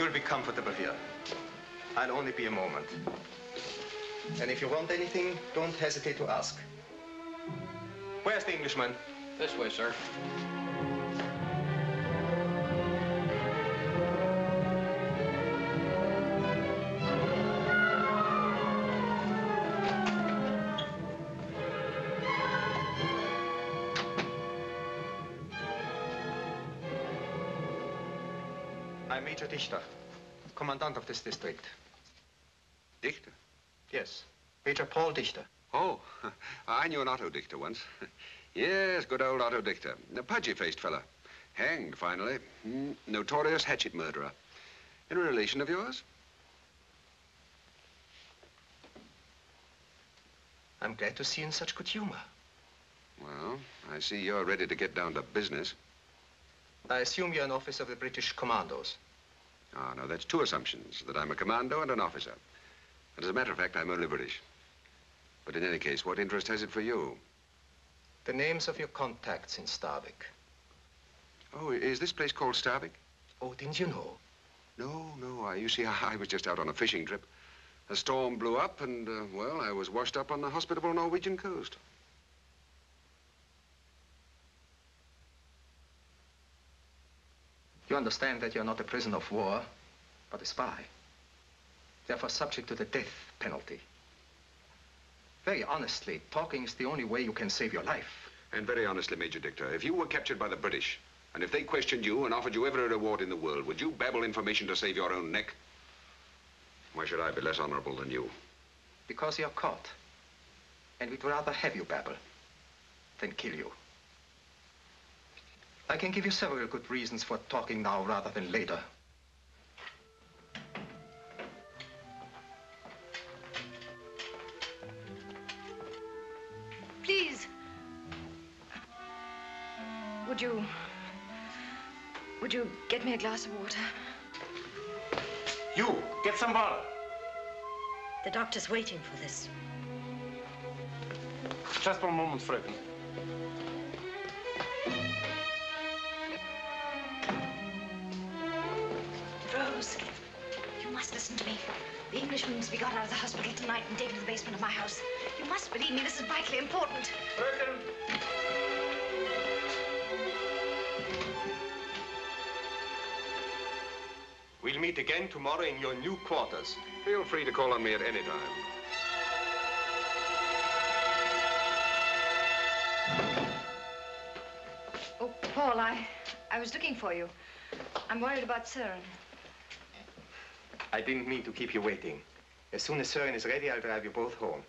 You'll be comfortable here. I'll only be a moment. And if you want anything, don't hesitate to ask. Where's the Englishman? This way, sir. I'm Major Dichter, commandant of this district. Dichter? Yes, Major Paul Dichter. Oh, I knew an Otto Dichter once. yes, good old Otto Dichter. A pudgy-faced fella. Hanged, finally. Mm, notorious hatchet murderer. In a relation of yours? I'm glad to see you in such good humor. Well, I see you're ready to get down to business. I assume you're an officer of the British Commandos. Ah, no, that's two assumptions, that I'm a commando and an officer. And as a matter of fact, I'm only British. But in any case, what interest has it for you? The names of your contacts in Starvik. Oh, is this place called Starvik? Oh, didn't you know? No, no. I, you see, I was just out on a fishing trip. A storm blew up, and, uh, well, I was washed up on the hospitable Norwegian coast. You understand that you're not a prisoner of war, but a spy. Therefore subject to the death penalty. Very honestly, talking is the only way you can save your life. And very honestly, Major Dichter, if you were captured by the British, and if they questioned you and offered you every reward in the world, would you babble information to save your own neck? Why should I be less honorable than you? Because you're caught. And we'd rather have you babble than kill you. I can give you several good reasons for talking now rather than later. Please. Would you... Would you get me a glass of water? You, get some water. The doctor's waiting for this. Just one moment, Fröken. You must listen to me. The Englishman must be got out of the hospital tonight and taken to the basement of my house. You must believe me. This is vitally important. Fröken! We'll meet again tomorrow in your new quarters. Feel free to call on me at any time. Oh, Paul, I... I was looking for you. I'm worried about Søren. I didn't mean to keep you waiting. As soon as Søren is ready, I'll drive you both home.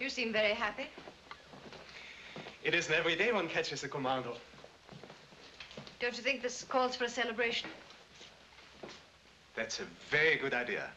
You seem very happy. It isn't every day one catches a commando. Don't you think this calls for a celebration? That's a very good idea.